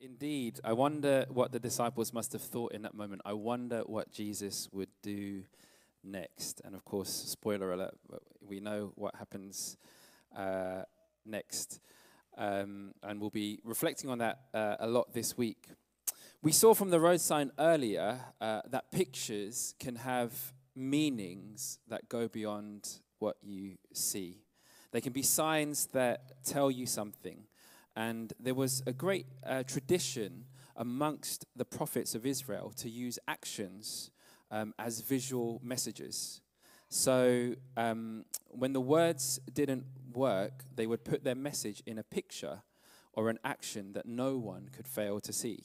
Indeed. I wonder what the disciples must have thought in that moment. I wonder what Jesus would do next. And of course, spoiler alert, we know what happens uh, next. Um, and we'll be reflecting on that uh, a lot this week. We saw from the road sign earlier uh, that pictures can have meanings that go beyond what you see. They can be signs that tell you something. And there was a great uh, tradition amongst the prophets of Israel to use actions um, as visual messages. So um, when the words didn't work, they would put their message in a picture or an action that no one could fail to see.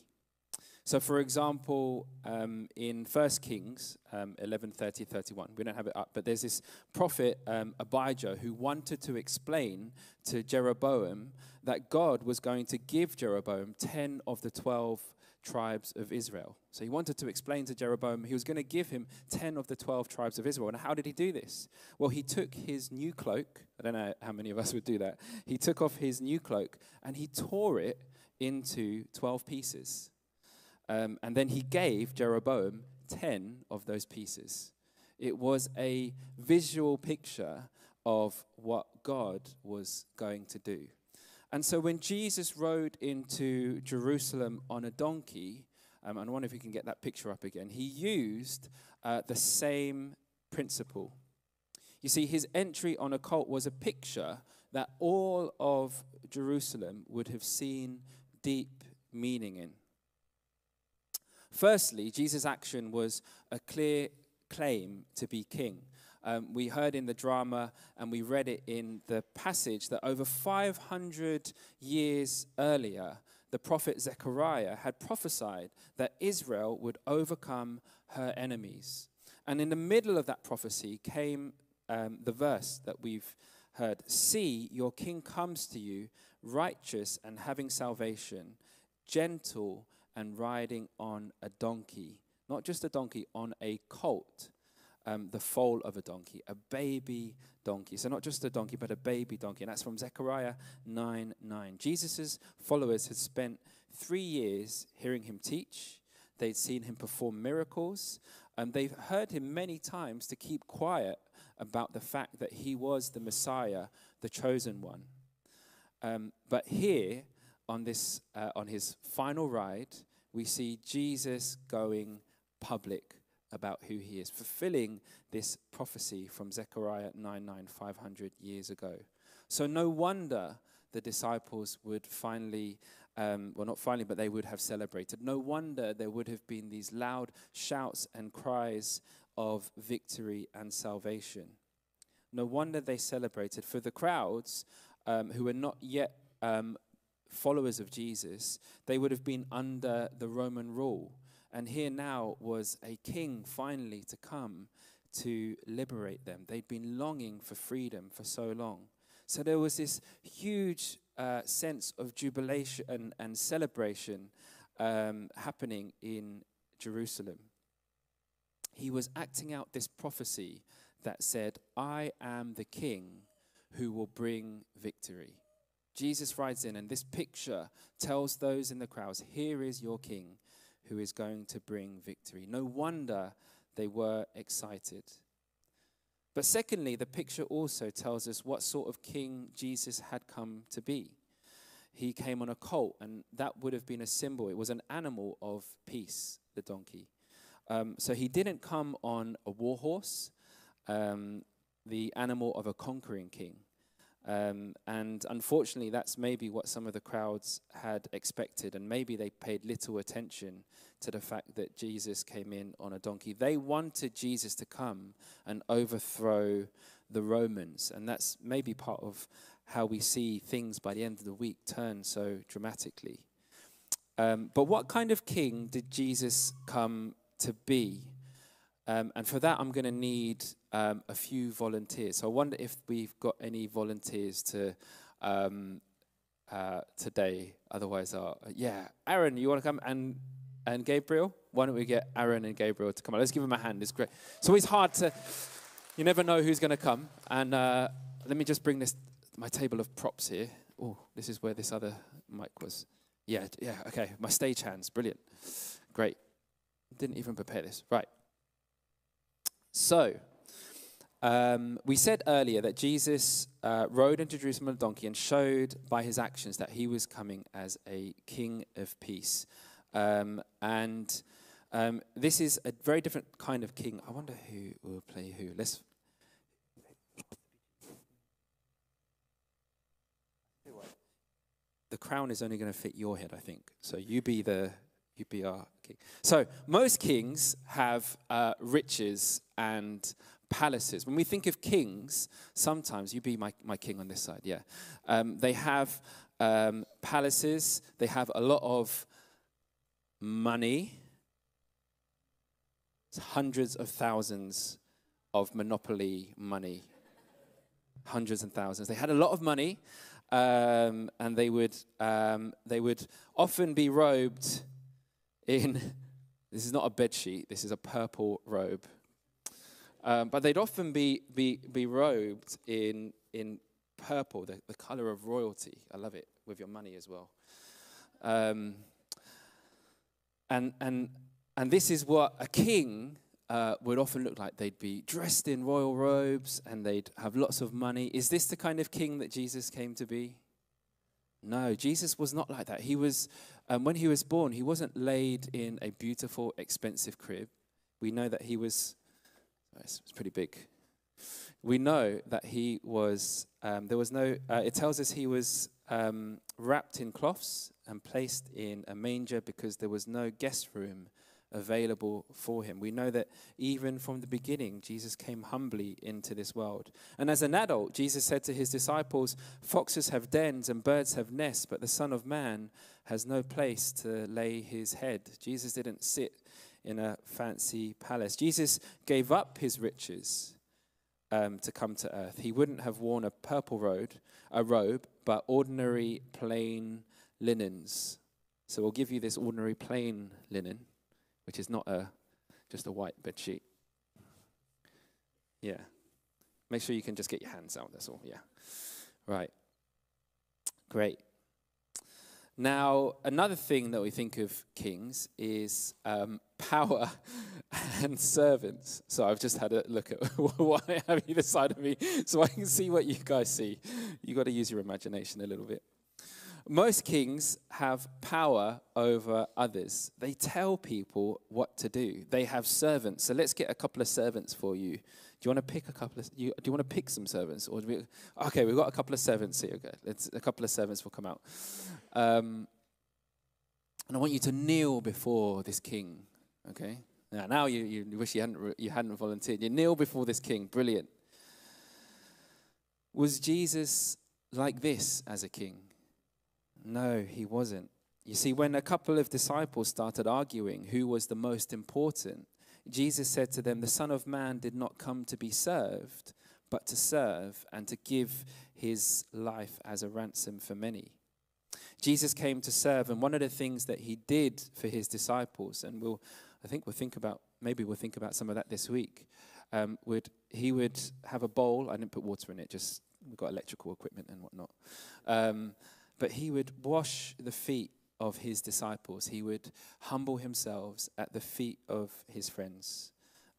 So, for example, um, in 1 Kings um, 11 30 31, we don't have it up, but there's this prophet um, Ahijah who wanted to explain to Jeroboam that God was going to give Jeroboam 10 of the 12 tribes of Israel. So he wanted to explain to Jeroboam he was going to give him 10 of the 12 tribes of Israel. And how did he do this? Well, he took his new cloak. I don't know how many of us would do that. He took off his new cloak and he tore it into 12 pieces. Um, and then he gave Jeroboam 10 of those pieces. It was a visual picture of what God was going to do. And so when Jesus rode into Jerusalem on a donkey, um, and I wonder if we can get that picture up again, he used uh, the same principle. You see, his entry on a colt was a picture that all of Jerusalem would have seen deep meaning in. Firstly, Jesus' action was a clear claim to be king. Um, we heard in the drama and we read it in the passage that over 500 years earlier, the prophet Zechariah had prophesied that Israel would overcome her enemies. And in the middle of that prophecy came um, the verse that we've heard See, your king comes to you, righteous and having salvation, gentle and riding on a donkey. Not just a donkey, on a colt, um, the foal of a donkey, a baby donkey. So, not just a donkey, but a baby donkey. And that's from Zechariah 9 9. Jesus' followers had spent three years hearing him teach, they'd seen him perform miracles, and they've heard him many times to keep quiet about the fact that he was the Messiah, the chosen one. Um, but here, on, this, uh, on his final ride, we see Jesus going public about who he is, fulfilling this prophecy from Zechariah 9 9, 500 years ago. So, no wonder the disciples would finally, um, well, not finally, but they would have celebrated. No wonder there would have been these loud shouts and cries of victory and salvation. No wonder they celebrated. For the crowds um, who were not yet um, followers of Jesus, they would have been under the Roman rule. And here now was a king finally to come to liberate them. They'd been longing for freedom for so long. So there was this huge uh, sense of jubilation and, and celebration um, happening in Jerusalem. He was acting out this prophecy that said, I am the king who will bring victory. Jesus rides in, and this picture tells those in the crowds, Here is your king who is going to bring victory. No wonder they were excited. But secondly, the picture also tells us what sort of king Jesus had come to be. He came on a colt, and that would have been a symbol. It was an animal of peace, the donkey. Um, so he didn't come on a war horse, um, the animal of a conquering king. Um, and unfortunately, that's maybe what some of the crowds had expected, and maybe they paid little attention to the fact that Jesus came in on a donkey. They wanted Jesus to come and overthrow the Romans, and that's maybe part of how we see things by the end of the week turn so dramatically. Um, but what kind of king did Jesus come to be? Um, and for that, I'm going to need um, a few volunteers. So I wonder if we've got any volunteers to um, uh, today. Otherwise, uh, yeah, Aaron, you want to come and and Gabriel? Why don't we get Aaron and Gabriel to come on? Let's give them a hand. It's great. So it's hard to. You never know who's going to come. And uh, let me just bring this my table of props here. Oh, this is where this other mic was. Yeah, yeah, okay. My stage hands, brilliant. Great. Didn't even prepare this. Right. So, um, we said earlier that Jesus uh, rode into Jerusalem on a donkey and showed by his actions that he was coming as a king of peace. Um, and um, this is a very different kind of king. I wonder who will play who. Let's. The crown is only going to fit your head, I think. So you be the you be our king. So most kings have uh, riches and palaces. When we think of kings, sometimes you be my, my king on this side, yeah. Um, they have um, palaces, they have a lot of money, it's hundreds of thousands of monopoly money. Hundreds and thousands. They had a lot of money, um, and they would um, they would often be robed in. This is not a bed sheet. This is a purple robe. Um, but they'd often be be be robed in in purple, the, the color of royalty. I love it with your money as well. Um, and, and, and this is what a king uh, would often look like. They'd be dressed in royal robes and they'd have lots of money. Is this the kind of king that Jesus came to be? No, Jesus was not like that. He was, um, when he was born, he wasn't laid in a beautiful, expensive crib. We know that he was, it's, it's pretty big. We know that he was, um, there was no, uh, it tells us he was um, wrapped in cloths and placed in a manger because there was no guest room available for him. We know that even from the beginning, Jesus came humbly into this world. And as an adult, Jesus said to his disciples, Foxes have dens and birds have nests, but the Son of Man has no place to lay his head. Jesus didn't sit in a fancy palace. Jesus gave up his riches. Um, to come to earth, he wouldn't have worn a purple robe, a robe, but ordinary plain linens. So we'll give you this ordinary plain linen, which is not a just a white bed sheet. Yeah. Make sure you can just get your hands out, that's all. Yeah. Right. Great. Now, another thing that we think of kings is um, power and servants. So I've just had a look at what I have either side of me so I can see what you guys see. You've got to use your imagination a little bit. Most kings have power over others. They tell people what to do. They have servants. So let's get a couple of servants for you. Do you want to pick a couple of? You, do you want to pick some servants, or we? Okay, we've got a couple of servants here. Okay, let's, a couple of servants will come out, um, and I want you to kneel before this king. Okay. Now, now you, you wish you hadn't you hadn't volunteered. You kneel before this king. Brilliant. Was Jesus like this as a king? No, he wasn't. You see, when a couple of disciples started arguing who was the most important, Jesus said to them, The Son of Man did not come to be served, but to serve and to give his life as a ransom for many. Jesus came to serve, and one of the things that he did for his disciples, and we'll, I think we'll think about, maybe we'll think about some of that this week, um, would he would have a bowl. I didn't put water in it, just we've got electrical equipment and whatnot. Um, but he would wash the feet of his disciples. He would humble himself at the feet of his friends.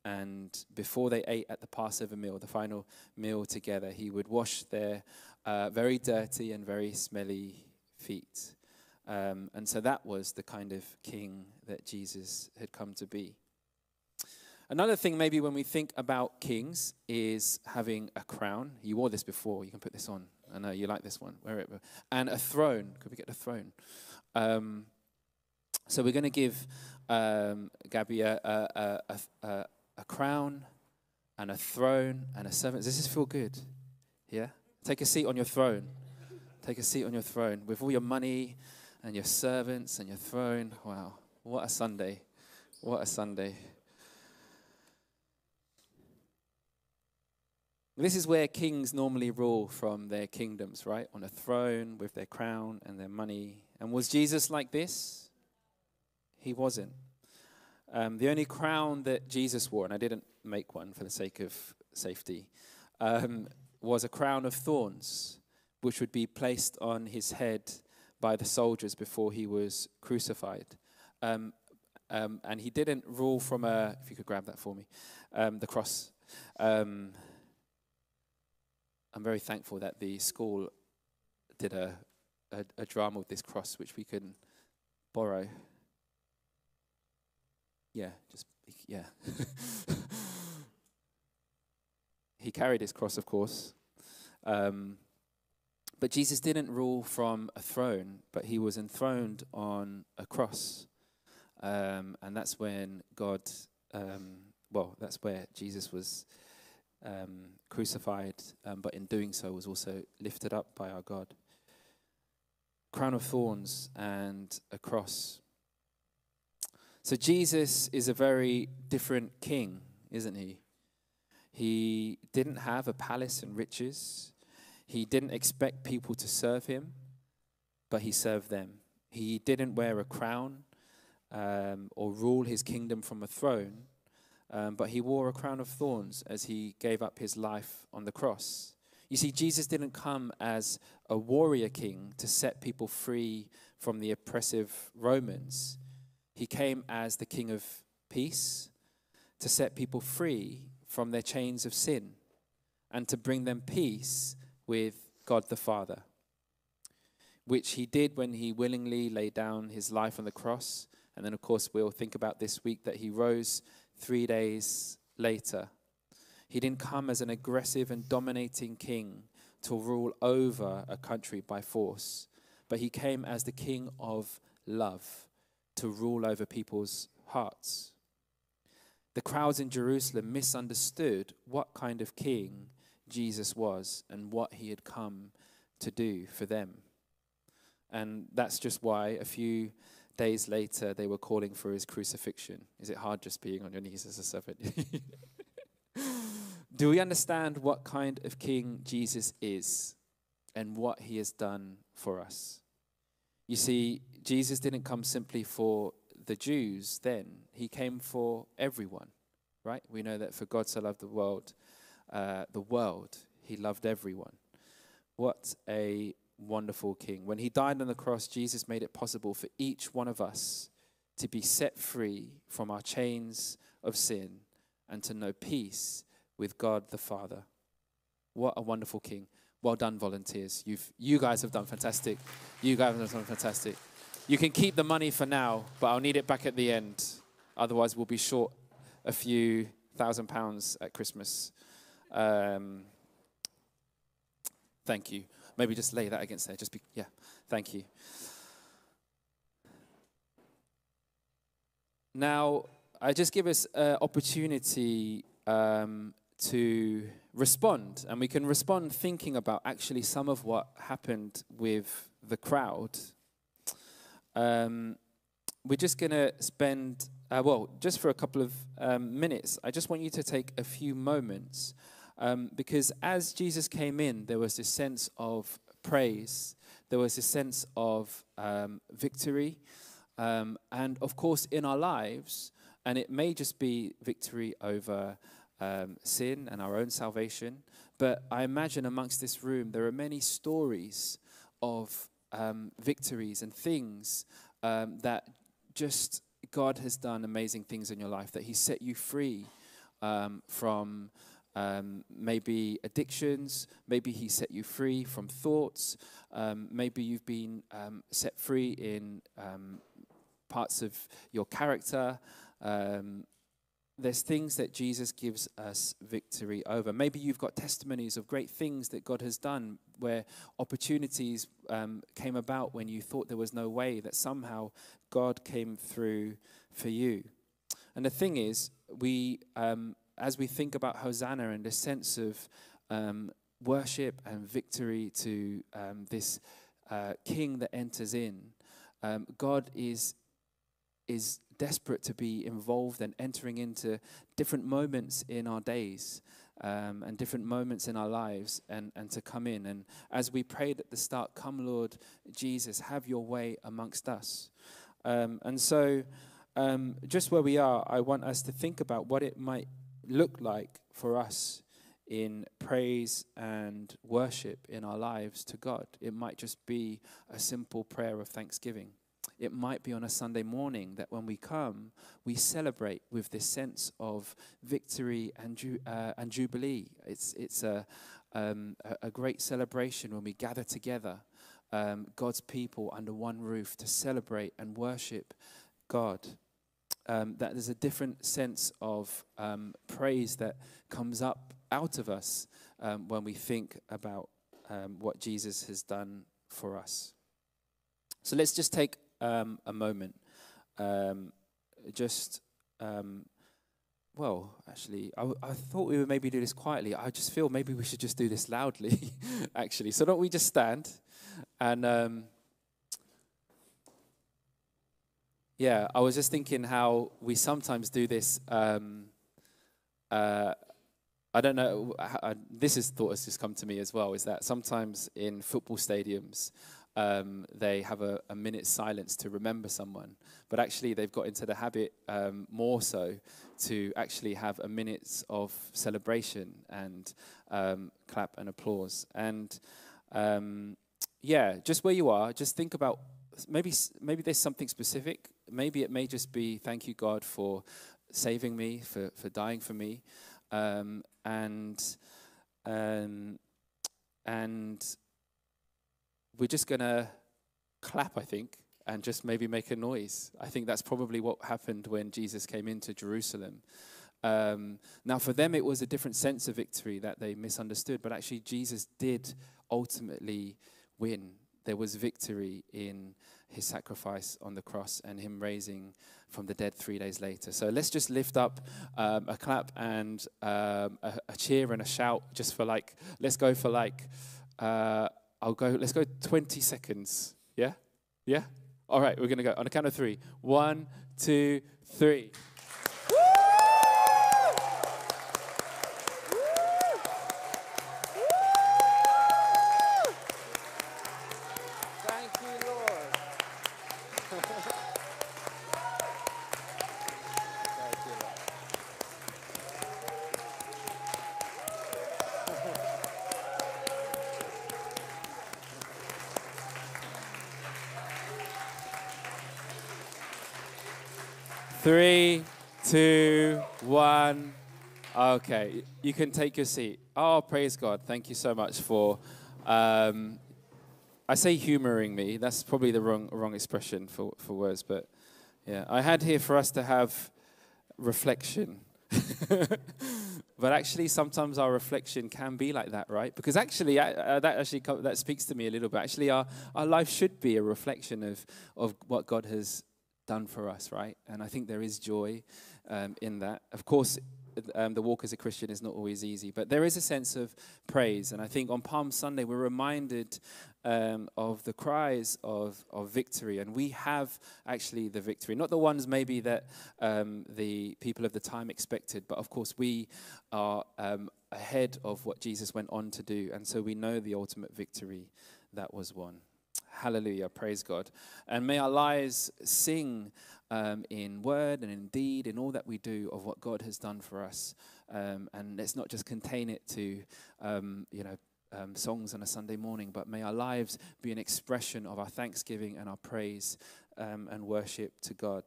And before they ate at the Passover meal, the final meal together, he would wash their uh, very dirty and very smelly feet. Um, and so that was the kind of king that Jesus had come to be. Another thing, maybe when we think about kings, is having a crown. You wore this before. You can put this on. I know you like this one. Wear it. And a throne. Could we get a throne? Um, so we're going to give um, Gabby a, a, a, a, crown and a throne and a servant. Does this feel good? Yeah? Take a seat on your throne. Take a seat on your throne with all your money and your servants and your throne. Wow. What a Sunday. What a Sunday. This is where kings normally rule from their kingdoms, right? On a throne with their crown and their money. And was Jesus like this? He wasn't. Um, the only crown that Jesus wore, and I didn't make one for the sake of safety, um, was a crown of thorns, which would be placed on his head by the soldiers before he was crucified. Um, um, and he didn't rule from a, if you could grab that for me, um, the cross. Um, I'm very thankful that the school did a, a, a drama with this cross, which we can borrow. Yeah, just, yeah. he carried his cross, of course. Um, but Jesus didn't rule from a throne, but he was enthroned on a cross. Um, and that's when God, um, well, that's where Jesus was um, crucified, um, but in doing so was also lifted up by our God. Crown of thorns and a cross. So Jesus is a very different king, isn't he? He didn't have a palace and riches. He didn't expect people to serve him, but he served them. He didn't wear a crown um, or rule his kingdom from a throne, um, but he wore a crown of thorns as he gave up his life on the cross. You see, Jesus didn't come as a warrior king to set people free from the oppressive Romans. He came as the king of peace to set people free from their chains of sin and to bring them peace with God the Father, which he did when he willingly laid down his life on the cross. And then, of course, we'll think about this week that he rose three days later. He didn't come as an aggressive and dominating king to rule over a country by force, but he came as the king of love to rule over people's hearts. The crowds in Jerusalem misunderstood what kind of king Jesus was and what he had come to do for them. And that's just why a few days later they were calling for his crucifixion. Is it hard just being on your knees as a servant? do we understand what kind of king Jesus is and what he has done for us? You see, Jesus didn't come simply for the Jews then, he came for everyone, right? We know that for God so loved the world, uh, the world, he loved everyone. What a wonderful king. When he died on the cross, Jesus made it possible for each one of us to be set free from our chains of sin and to know peace with God the Father. What a wonderful king. Well done, volunteers. You've, you guys have done fantastic. You guys have done fantastic. You can keep the money for now, but I'll need it back at the end. Otherwise, we'll be short a few thousand pounds at Christmas. Um, thank you. Maybe just lay that against there. Just be, yeah, thank you. Now, I just give us an opportunity um, to respond, and we can respond thinking about actually some of what happened with the crowd um, we're just going to spend, uh, well, just for a couple of um, minutes, I just want you to take a few moments um, because as Jesus came in, there was this sense of praise, there was this sense of um, victory, um, and of course, in our lives, and it may just be victory over um, sin and our own salvation, but I imagine amongst this room there are many stories of um, victories and things um, that just God has done amazing things in your life, that He set you free from um, maybe addictions, maybe He set you free from thoughts, um, maybe you've been um, set free in parts of your character. Um, there's things that Jesus gives us victory over. Maybe you've got testimonies of great things that God has done where opportunities um, came about when you thought there was no way, that somehow God came through for you. And the thing is, we, um, as we think about Hosanna and the sense of um, worship and victory to um, this uh, King that enters in, um, God is is desperate to be involved and entering into different moments in our days um, and different moments in our lives and, and to come in. And as we prayed at the start, come, Lord Jesus, have your way amongst us. Um, and so, um, just where we are, I want us to think about what it might look like for us in praise and worship in our lives to God. It might just be a simple prayer of thanksgiving. It might be on a Sunday morning that when we come, we celebrate with this sense of victory and, ju- uh, and jubilee. It's, it's a, um, a, great celebration when we gather together, um, God's people under one roof to celebrate and worship God. Um, that there's a different sense of um, praise that comes up out of us um, when we think about um, what Jesus has done for us. So let's just take um, a moment. Um, just, well, actually, I, w- I thought we would maybe do this quietly. I just feel maybe we should just do this loudly, actually. So don't we just stand and. Um, yeah, I was just thinking how we sometimes do this. Um, uh, I don't know. How, this is thought has just come to me as well. Is that sometimes in football stadiums, um, they have a, a minute's silence to remember someone, but actually they've got into the habit um, more so to actually have a minute of celebration and um, clap and applause. And um, yeah, just where you are, just think about maybe maybe there's something specific. Maybe it may just be thank you God for saving me, for for dying for me, um, and um, and we're just going to clap, I think, and just maybe make a noise. I think that's probably what happened when Jesus came into Jerusalem. Um, now, for them, it was a different sense of victory that they misunderstood, but actually, Jesus did ultimately win. There was victory in his sacrifice on the cross and him raising from the dead three days later. So let's just lift up um, a clap and um, a, a, cheer and a shout just for like, let's go for like, uh, I'll go, let's go 20 seconds. Yeah? Yeah? All right, we're going to go on a count of three. One, two, three. Three, two, one. Okay, you can take your seat. Oh, praise God. Thank you so much for. Um, I say humoring me. That's probably the wrong, wrong expression for, for words, but yeah. I had here for us to have reflection. but actually, sometimes our reflection can be like that, right? Because actually, uh, that actually that speaks to me a little bit. Actually, our, our life should be a reflection of, of what God has done for us, right? And I think there is joy um, in that. Of course, um, the walk as a Christian is not always easy, but there is a sense of praise. And I think on Palm Sunday, we're reminded um, of the cries of, of victory. And we have actually the victory. Not the ones maybe that um, the people of the time expected, but of course, we are um, ahead of what Jesus went on to do. And so we know the ultimate victory that was won. Hallelujah. Praise God. And may our lives sing um, in word and in deed, in all that we do of what God has done for us. Um, and let's not just contain it to, um, you know, um, songs on a Sunday morning, but may our lives be an expression of our thanksgiving and our praise um, and worship to God.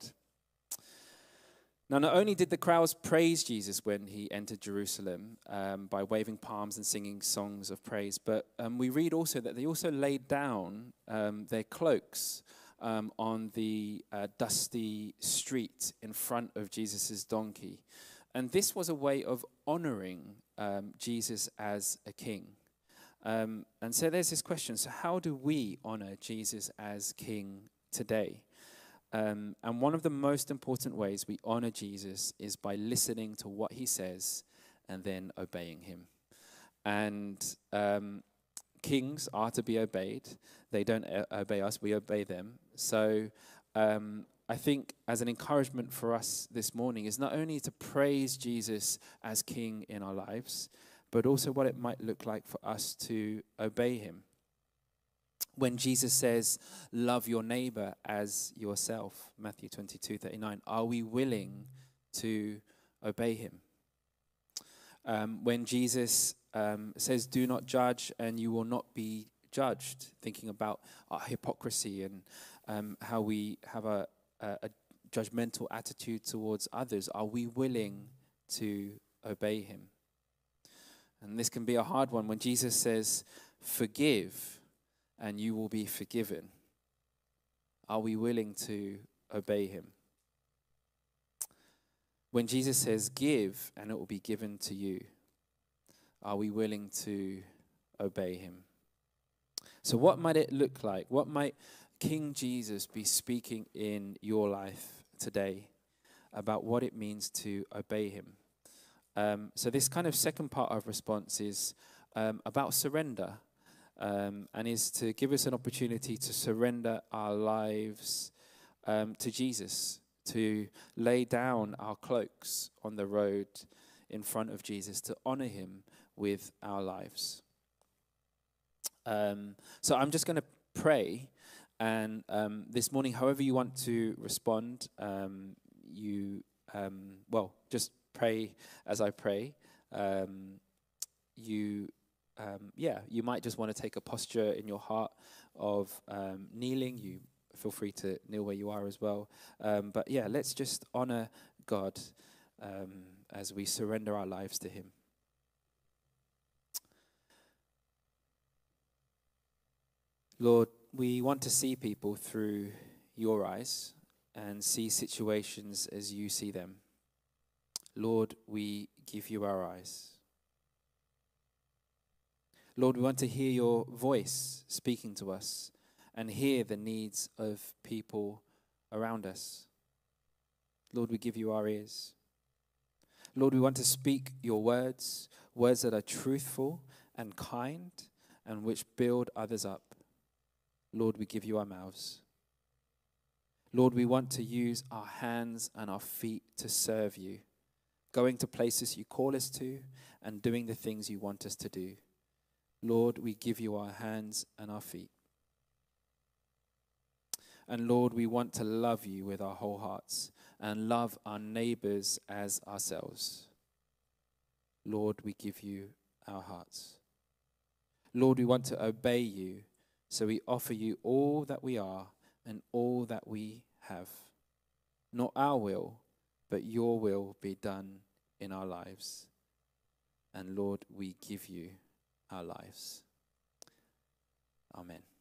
Now, not only did the crowds praise Jesus when he entered Jerusalem um, by waving palms and singing songs of praise, but um, we read also that they also laid down um, their cloaks um, on the uh, dusty street in front of Jesus' donkey. And this was a way of honoring um, Jesus as a king. Um, and so there's this question so, how do we honor Jesus as king today? Um, and one of the most important ways we honor Jesus is by listening to what he says and then obeying him. And um, kings are to be obeyed. They don't uh, obey us, we obey them. So um, I think, as an encouragement for us this morning, is not only to praise Jesus as king in our lives, but also what it might look like for us to obey him when Jesus says, Love your neighbor as yourself, Matthew 22 39, are we willing to obey him? Um, when Jesus um, says, Do not judge, and you will not be judged, thinking about our hypocrisy and um, how we have a, a, a judgmental attitude towards others. Are we willing to obey him? And this can be a hard one when Jesus says, Forgive, and you will be forgiven. Are we willing to obey him? When Jesus says, Give, and it will be given to you, are we willing to obey him? So, what might it look like? What might King Jesus be speaking in your life today about what it means to obey him? Um, so, this kind of second part of response is um, about surrender um, and is to give us an opportunity to surrender our lives um, to Jesus, to lay down our cloaks on the road in front of Jesus, to honor him with our lives. Um, so I'm just going to pray, and um, this morning, however you want to respond, um, you, um, well, just pray as I pray. you um, yeah, you might just want to take a posture in your heart of um, kneeling. You feel free to kneel where you are as well. Um, but yeah, let's just honor God um, as we surrender our lives to Him. Lord, we want to see people through your eyes and see situations as you see them. Lord, we give you our eyes. Lord, we want to hear your voice speaking to us and hear the needs of people around us. Lord, we give you our ears. Lord, we want to speak your words, words that are truthful and kind and which build others up. Lord, we give you our mouths. Lord, we want to use our hands and our feet to serve you, going to places you call us to and doing the things you want us to do. Lord, we give you our hands and our feet. And Lord, we want to love you with our whole hearts and love our neighbors as ourselves. Lord, we give you our hearts. Lord, we want to obey you, so we offer you all that we are and all that we have. Not our will, but your will be done in our lives. And Lord, we give you our lives. Amen.